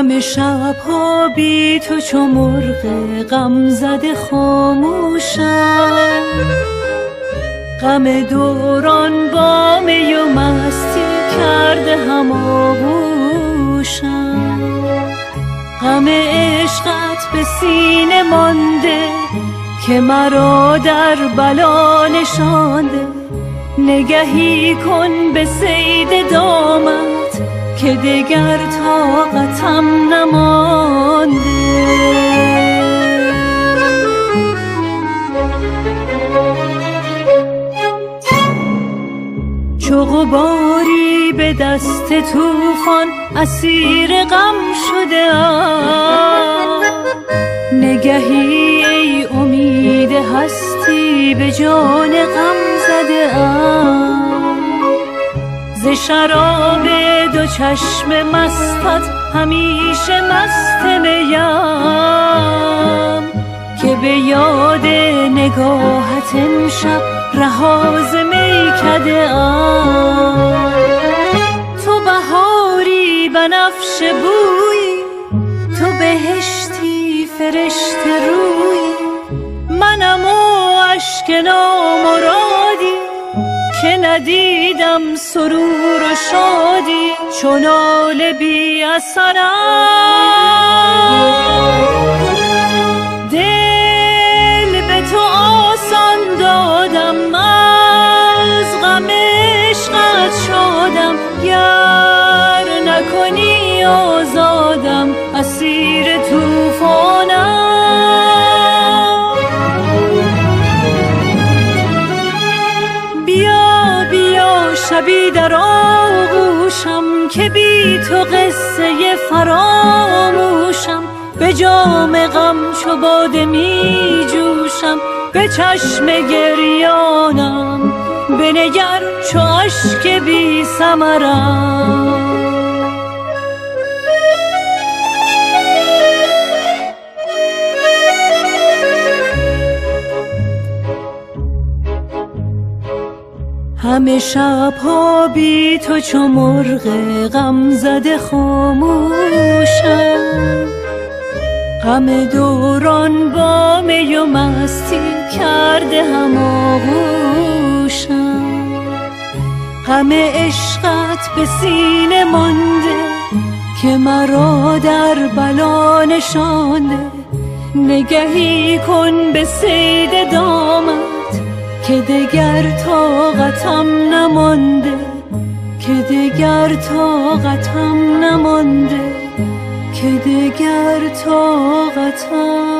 همه شبها بی تو چو مرغ غم زده خاموشم. غم دوران با می و مستی کرده هم آغوشم غم عشقت به سینه مانده که مرا در بلا نشانده. نگهی کن به سید دامت که دگر طاقتم نمانده. چو غباری به دست طوفان اسیر غم شده نگهی ای امید هستی به جان غم زده ز شراب چشم مستت همیشه مست میم که به یاد نگاهت امشب رهاز میکده تو بهاری بنفش بویی تو بهشتی فرشت روی. منم و عشق نامرادی که ندیدم سرور و شادی چون بی دل به تو آسان دادم از غم عشقت شادم. گر نکنی آزادم اسیر شبی در آغوشم که بی تو قصه فراموشم. به جام غم چو باده می جوشم به چشم گریانم بنگر چو اشک بی ثمرم. همه شبها بی تو چو مرغ غم زده خاموشم. غم دوران با می و مستی کرده هم آغوشم. غم عشقت به سینه مانده که مرا در بلا نشانده. نگهی کن به سید دامت که دگر طاقتم نمانده که دگر طاقتم نمانده که دگر طاقتم